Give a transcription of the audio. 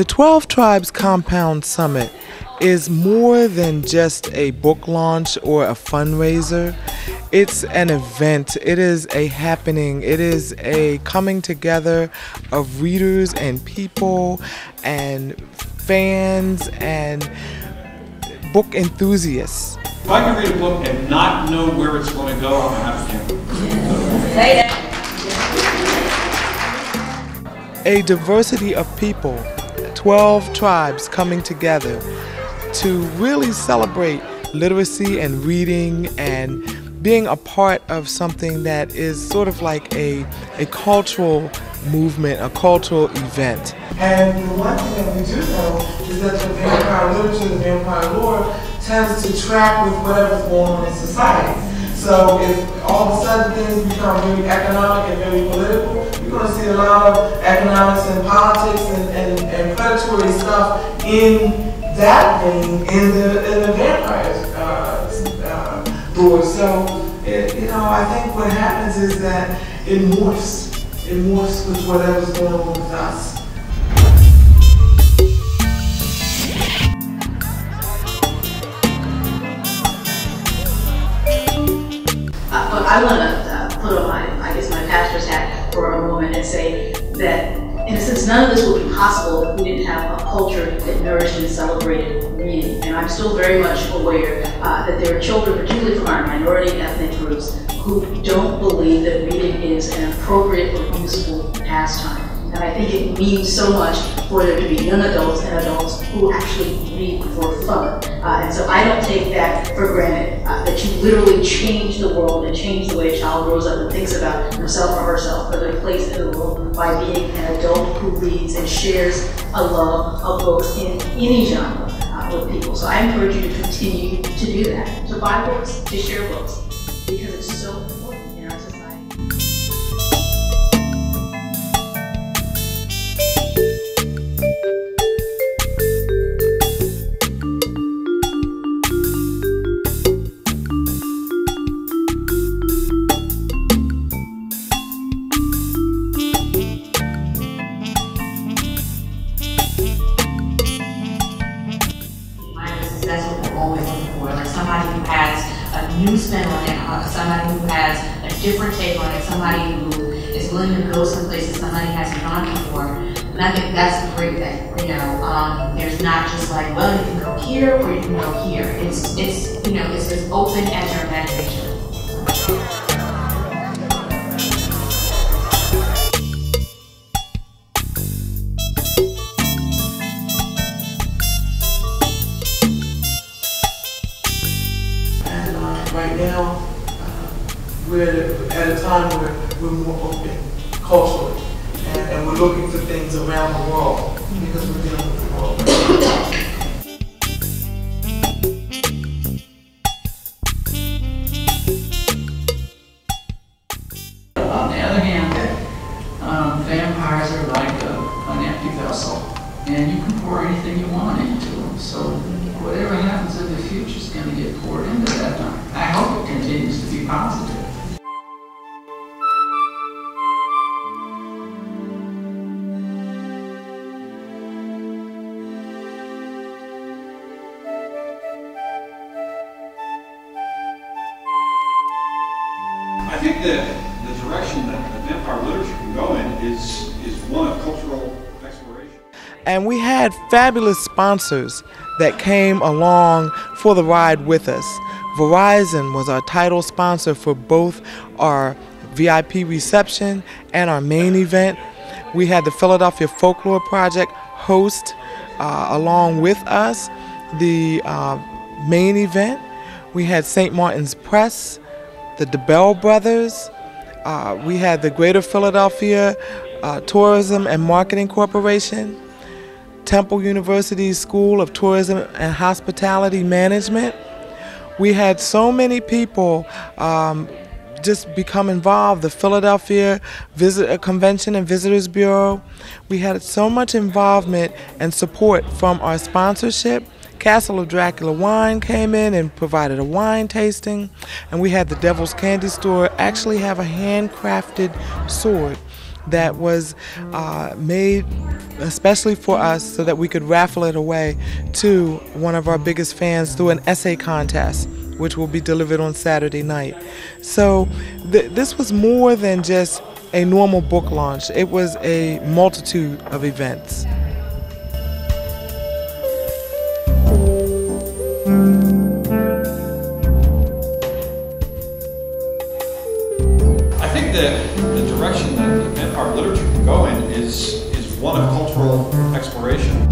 The 12 Tribes Compound Summit is more than just a book launch or a fundraiser. It's an event, it is a happening, it is a coming together of readers and people and fans and book enthusiasts. If I can read a book and not know where it's going to go, I'm going to have to cancel. A diversity of people 12 tribes coming together to really celebrate literacy and reading and being a part of something that is sort of like a, a cultural movement, a cultural event. And one thing that we do know is that the vampire literature, the vampire lore, tends to track with whatever's going on in society. So if all of a sudden things become very economic and very political, you're going to see a lot of economics and politics and, and, and predatory stuff in that vein in the, in the vampires uh, uh. So, it, you know, I think what happens is that it morphs. It morphs with whatever's going on with us. And say that, in a sense, none of this would be possible if we didn't have a culture that nourished and celebrated reading. And I'm still very much aware uh, that there are children, particularly from our minority ethnic groups, who don't believe that reading is an appropriate or useful pastime. And I think it means so much for there to be young adults and adults who actually read for fun. Uh, and so I don't take that for granted, uh, that you literally change the world and change the way a child grows up and thinks about himself or herself or their place in the world by being an adult who reads and shares a love of books in any genre uh, with people. So I encourage you to continue to do that, to buy books, to share books, because it's so new spin on it, uh, somebody who has a different take on it, somebody who is willing to go some places somebody hasn't gone before. And I think that's a great thing. You know, um, there's not just like, well, you can go here or you can go here. It's, it's you know, it's as open as your imagination. Now, uh, we're at a time where we're more open culturally, and, and we're looking for things around the world because we're dealing with the world. On the other hand, um, vampires are like an empty vessel, and you can pour anything you want into them. So whatever happens in the future is going to get poured into that. I hope continues to be positive. I think the, the direction that the vampire literature can go in is, is one of cultural exploration. And we had fabulous sponsors that came along for the ride with us. Verizon was our title sponsor for both our VIP reception and our main event. We had the Philadelphia Folklore Project host uh, along with us the uh, main event. We had St. Martin's Press, the DeBell Brothers. Uh, we had the Greater Philadelphia uh, Tourism and Marketing Corporation, Temple University School of Tourism and Hospitality Management. We had so many people um, just become involved. The Philadelphia Visitor Convention and Visitors Bureau. We had so much involvement and support from our sponsorship. Castle of Dracula Wine came in and provided a wine tasting, and we had the Devil's Candy Store actually have a handcrafted sword that was uh, made especially for us so that we could raffle it away to one of our biggest fans through an essay contest which will be delivered on Saturday night. So th- this was more than just a normal book launch, it was a multitude of events. I think the direction that Park literature can go in is, is one of cultural exploration